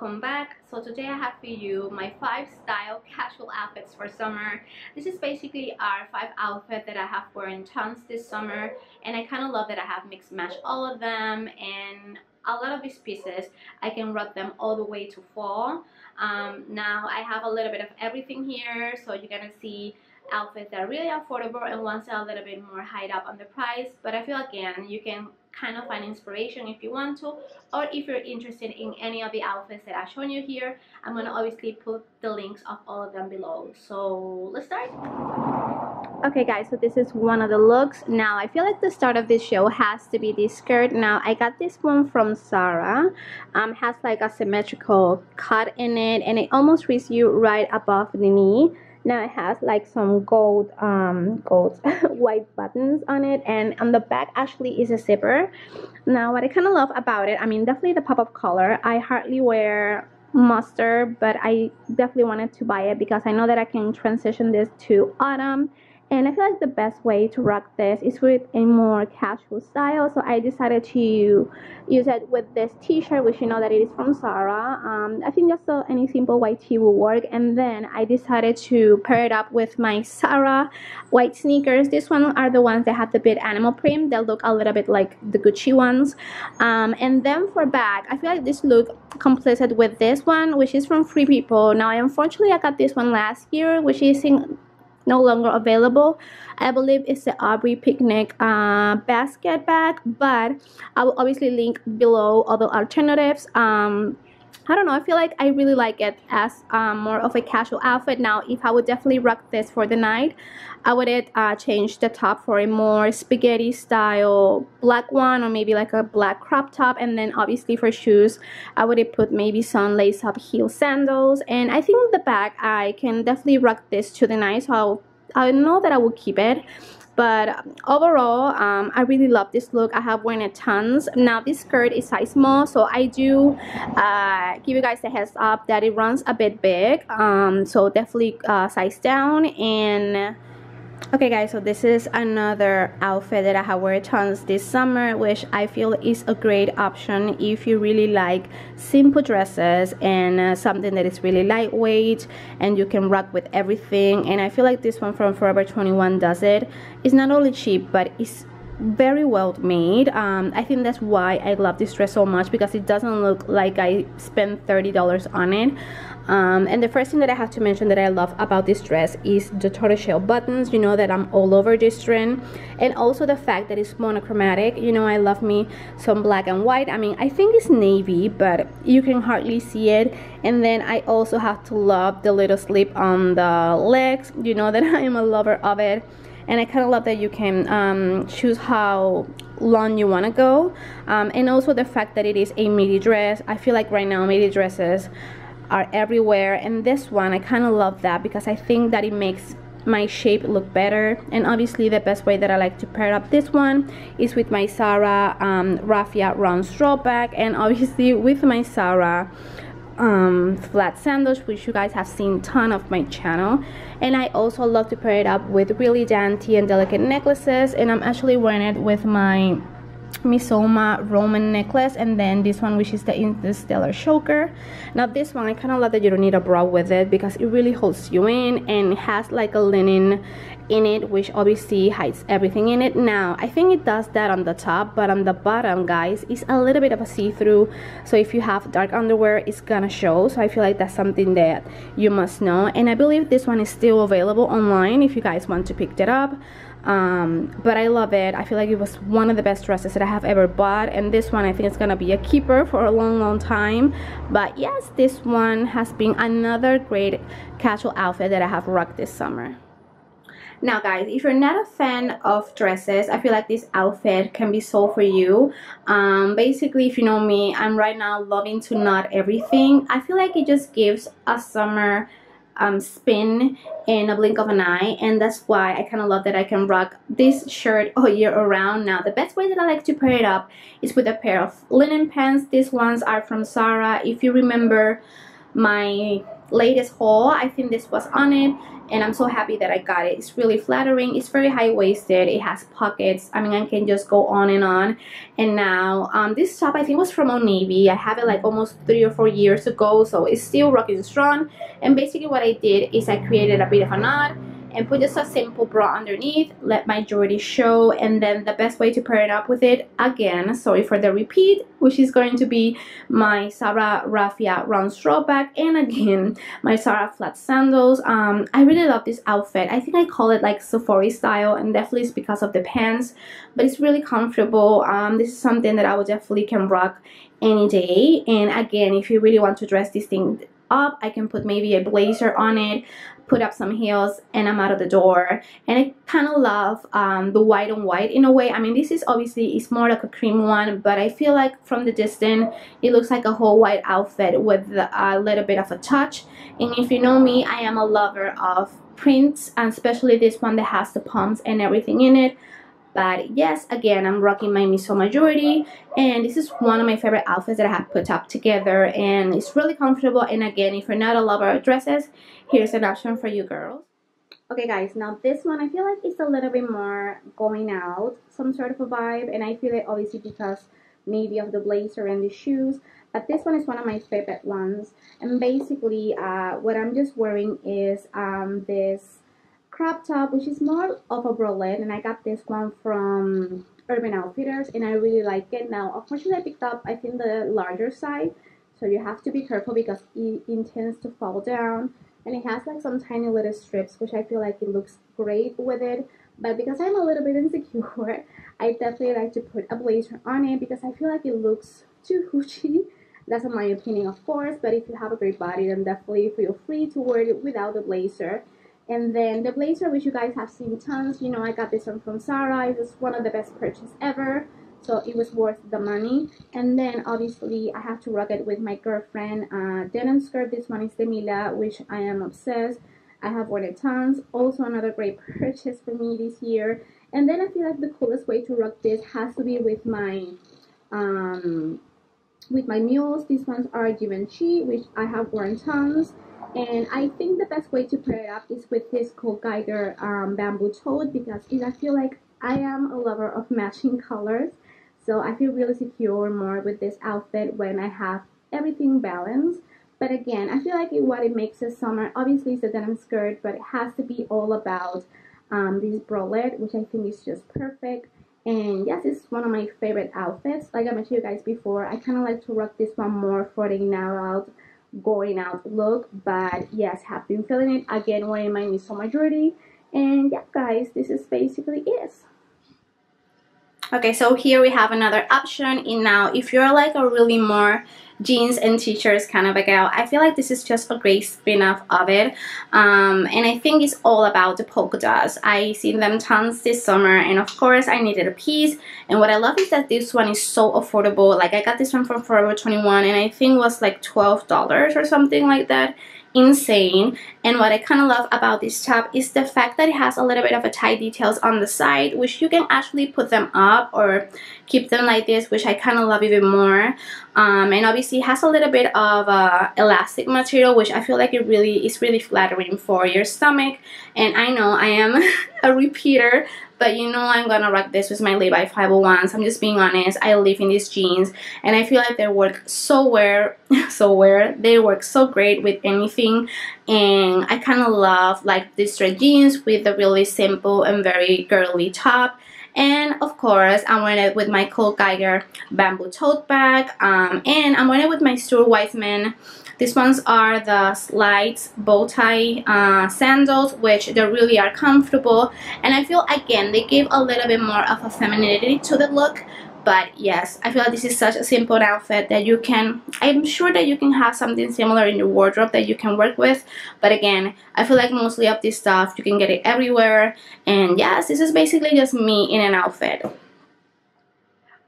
welcome back. So today i have for you my five style casual outfits for summer. This is basically our five outfits that i have worn tons this summer and i kind of love that i have mixed match all of them and a lot of these pieces i can rock them all the way to fall. Um, now i have a little bit of everything here so you're gonna see outfits that are really affordable and ones that are a little bit more high up on the price but I feel again you can kind of find inspiration if you want to or if you're interested in any of the outfits that I've shown you here I'm gonna obviously put the links of all of them below. So let's start. Okay guys so this is one of the looks. Now I feel like the start of this show has to be this skirt. Now I got this one from Zara. Um has like a symmetrical cut in it and it almost reaches you right above the knee now it has like some gold um gold white buttons on it and on the back actually is a zipper. Now what i kind of love about it i mean definitely the pop of color. I hardly wear mustard but i definitely wanted to buy it because i know that i can transition this to autumn and I feel like the best way to rock this is with a more casual style. So I decided to use it with this t-shirt which you know that it is from Zara. Um, I think just so any simple white tee will work. And then I decided to pair it up with my Zara white sneakers. This one are the ones that have the bit animal print. They look a little bit like the Gucci ones. Um, and then for bag I feel like this look completed with this one which is from Free People. Now unfortunately I got this one last year which is in no longer available. I believe it's the Aubrey Picnic uh, basket bag but I will obviously link below other alternatives. Um, I don't know I feel like I really like it as um, more of a casual outfit. Now if I would definitely rock this for the night I would uh, change the top for a more spaghetti style black one or maybe like a black crop top. And then obviously for shoes I would put maybe some lace up heel sandals. And I think the back, I can definitely rock this to the night. So I'll, I know that I will keep it but overall um, I really love this look. I have worn it tons. Now this skirt is size small so I do uh, give you guys a heads up that it runs a bit big. Um, so definitely uh, size down and okay guys so this is another outfit that i have worn tons this summer which i feel is a great option if you really like simple dresses and uh, something that is really lightweight and you can rock with everything. And i feel like this one from forever 21 does it. It's not only cheap but it's very well made. Um, I think that's why I love this dress so much because it doesn't look like I spent $30 on it. Um, and the first thing that I have to mention that I love about this dress is the tortoiseshell buttons. You know that I'm all over this trend. And also the fact that it's monochromatic. You know I love me some black and white. I mean I think it's navy but you can hardly see it. And then I also have to love the little slip on the legs. You know that I am a lover of it and I kind of love that you can um, choose how long you want to go. Um, and also the fact that it is a midi dress I feel like right now midi dresses are everywhere. And this one I kind of love that because I think that it makes my shape look better. And obviously the best way that I like to pair up this one is with my Zara um, raffia round straw bag. And obviously with my Zara um, flat sandals which you guys have seen ton of my channel. And I also love to pair it up with really dainty and delicate necklaces. And I'm actually wearing it with my Missoma Roman necklace and then this one which is the Interstellar choker. Now this one I kind of love that you don't need a bra with it because it really holds you in and has like a linen in it which obviously hides everything in it. Now I think it does that on the top but on the bottom guys it's a little bit of a see-through. So if you have dark underwear it's gonna show. So I feel like that's something that you must know. And I believe this one is still available online if you guys want to pick it up um, but I love it. I feel like it was one of the best dresses that I have ever bought. And this one I think it's gonna be a keeper for a long long time. But yes this one has been another great casual outfit that I have rocked this summer. Now guys if you're not a fan of dresses i feel like this outfit can be sold for you. Um, basically if you know me i'm right now loving to knot everything. I feel like it just gives a summer um, spin in a blink of an eye and that's why I kind of love that I can rock this shirt all year around. Now the best way that I like to pair it up is with a pair of linen pants. These ones are from Zara. If you remember my latest haul. I think this was on it and I'm so happy that I got it. It's really flattering. It's very high-waisted. It has pockets. I mean I can just go on and on. And now um, this top I think was from Old Navy. I have it like almost three or four years ago so it's still rocking strong. And basically what I did is I created a bit of a knot and put just a simple bra underneath let my jewelry show and then the best way to pair it up with it again sorry for the repeat which is going to be my Zara Raffia round straw bag and again my Zara flat sandals. Um I really love this outfit. I think I call it like safari style and definitely it's because of the pants but it's really comfortable. Um this is something that I would definitely can rock any day and again if you really want to dress this thing up. I can put maybe a blazer on it put up some heels and I'm out of the door. And I kind of love um, the white on white in a way. I mean this is obviously it's more like a cream one but I feel like from the distance it looks like a whole white outfit with a little bit of a touch. And if you know me I am a lover of prints and especially this one that has the pumps and everything in it but yes again i'm rocking my Missoma jewelry and this is one of my favorite outfits that i have put up together and it's really comfortable and again if you're not a lover of dresses here's an option for you girls okay guys now this one i feel like it's a little bit more going out some sort of a vibe and i feel it obviously because maybe of the blazer and the shoes but this one is one of my favorite ones. And basically uh, what i'm just wearing is um, this crop top which is more of a bralette and I got this one from Urban Outfitters and I really like it. Now unfortunately I picked up I think the larger size so you have to be careful because it intends to fall down. And it has like some tiny little strips which I feel like it looks great with it. But because I'm a little bit insecure I definitely like to put a blazer on it because I feel like it looks too hoochie. That's my opinion of course but if you have a great body then definitely feel free to wear it without the blazer and then the blazer, which you guys have seen tons, you know, I got this one from Zara. It was one of the best purchases ever. So it was worth the money. And then obviously I have to rock it with my girlfriend uh, denim skirt. This one is the Milla, which I am obsessed. I have worn it tons. Also another great purchase for me this year. And then I feel like the coolest way to rock this has to be with my um, with my mules. These ones are Givenchy, which I have worn tons. And I think the best way to pair it up is with this Cult Gaia um, bamboo tote because I feel like I am a lover of matching colors. So I feel really secure more with this outfit when I have everything balanced. But again, I feel like it, what it makes a summer, obviously it's a denim skirt, but it has to be all about um, this bralette, which I think is just perfect. And yes, it's one of my favorite outfits. Like I mentioned you guys before, I kind of like to rock this one more for the now out going out look but yes have been feeling it again wearing my Missoma jewelry and yeah guys this is basically it. Okay so here we have another option and now if you're like a really more jeans and t-shirts kind of a gal. I feel like this is just a great spin-off of it. Um, and I think it's all about the polka dots. I seen them tons this summer and of course I needed a piece. And what I love is that this one is so affordable. Like I got this one from Forever 21 and I think was like $12 or something like that. Insane. And what I kind of love about this top is the fact that it has a little bit of a tie details on the side which you can actually put them up or keep them like this which I kind of love even more um, and obviously has a little bit of uh, elastic material which I feel like it really is really flattering for your stomach and I know I am a repeater but you know I'm gonna rock this with my Levi 501s. I'm just being honest. I live in these jeans and I feel like they work so well, so well. They work so great with anything and I kind of love like these straight jeans with a really simple and very girly top and of course I'm wearing it with my Cult Gaia bamboo tote bag um, and I'm wearing it with my Stuart Weitzman these ones are the slides bow tie uh, sandals, which they really are comfortable. And I feel, again, they give a little bit more of a femininity to the look. But yes, I feel like this is such a simple outfit that you can, I'm sure that you can have something similar in your wardrobe that you can work with. But again, I feel like mostly of this stuff, you can get it everywhere. And yes, this is basically just me in an outfit.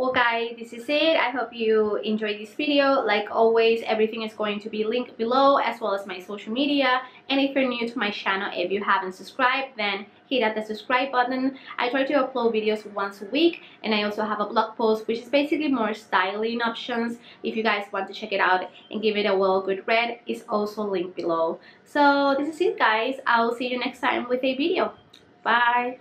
Well guys this is it. I hope you enjoyed this video. Like always everything is going to be linked below as well as my social media. And if you're new to my channel if you haven't subscribed then hit at the subscribe button. I try to upload videos once a week and i also have a blog post which is basically more styling options. If you guys want to check it out and give it a well good read it's also linked below. So this is it guys. I'll see you next time with a video. Bye